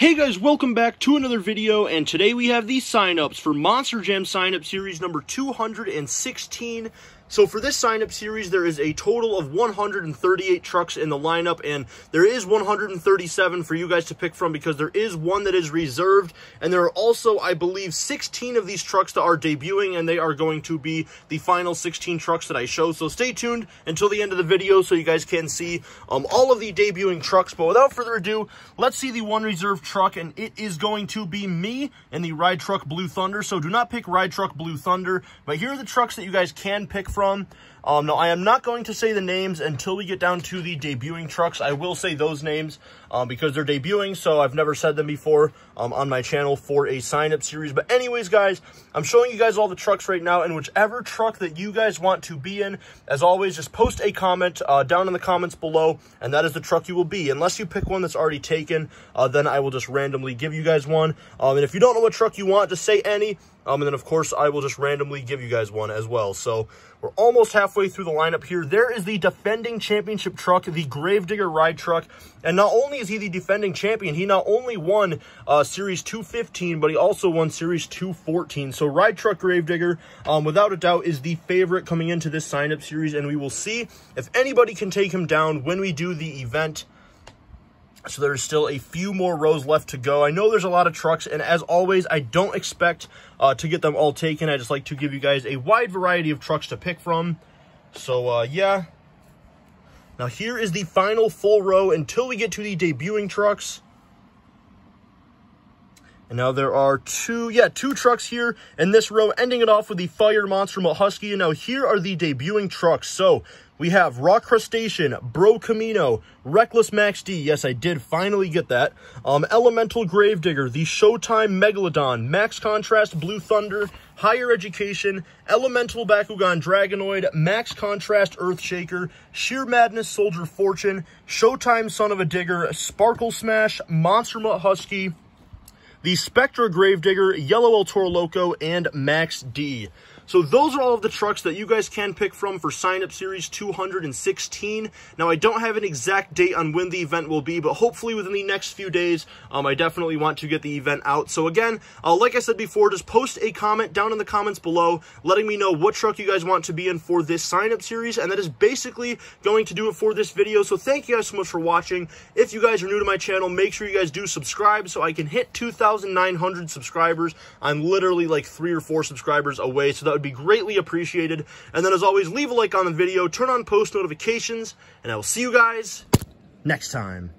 Hey guys, welcome back to another video, and today we have the sign-ups for Monster Jam sign-up series number 216. So for this sign-up series, there is a total of 138 trucks in the lineup, and there is 137 for you guys to pick from because there is one that is reserved, and there are also, I believe, 16 of these trucks that are debuting, and they are going to be the final 16 trucks that I show. So stay tuned until the end of the video so you guys can see um, all of the debuting trucks. But without further ado, let's see the one reserved truck, and it is going to be me and the Ride Truck Blue Thunder. So do not pick Ride Truck Blue Thunder, but here are the trucks that you guys can pick from from. Um, now, I am not going to say the names until we get down to the debuting trucks. I will say those names um, because they're debuting, so I've never said them before um, on my channel for a sign-up series. But anyways, guys, I'm showing you guys all the trucks right now, and whichever truck that you guys want to be in, as always, just post a comment uh, down in the comments below, and that is the truck you will be. Unless you pick one that's already taken, uh, then I will just randomly give you guys one. Um, and if you don't know what truck you want, just say any, um, and then, of course, I will just randomly give you guys one as well. So we're almost halfway through the lineup here. There is the defending championship truck, the Gravedigger Ride Truck. And not only is he the defending champion, he not only won uh, Series 215, but he also won Series 214. So Ride Truck Gravedigger, um, without a doubt, is the favorite coming into this sign-up series. And we will see if anybody can take him down when we do the event. So there's still a few more rows left to go. I know there's a lot of trucks, and as always, I don't expect uh, to get them all taken. I just like to give you guys a wide variety of trucks to pick from. So, uh, yeah. Now, here is the final full row until we get to the debuting trucks. And now there are two, yeah, two trucks here in this row, ending it off with the Fire Monster Husky. And now here are the debuting trucks. So we have Rock Crustacean, Bro Camino, Reckless Max D. Yes, I did finally get that. Um, Elemental Gravedigger, the Showtime Megalodon, Max Contrast Blue Thunder, Higher Education, Elemental Bakugan Dragonoid, Max Contrast Earthshaker, Sheer Madness Soldier Fortune, Showtime Son of a Digger, Sparkle Smash, Monster Mutt Husky, the Spectra Gravedigger, Yellow El Toro Loco, and Max D. So those are all of the trucks that you guys can pick from for Sign Up Series 216. Now, I don't have an exact date on when the event will be, but hopefully within the next few days, um, I definitely want to get the event out. So again, uh, like I said before, just post a comment down in the comments below, letting me know what truck you guys want to be in for this Sign Up Series, and that is basically going to do it for this video. So thank you guys so much for watching. If you guys are new to my channel, make sure you guys do subscribe so I can hit 2,900 subscribers. I'm literally like three or four subscribers away, so that would be greatly appreciated. And then as always, leave a like on the video, turn on post notifications, and I will see you guys next time.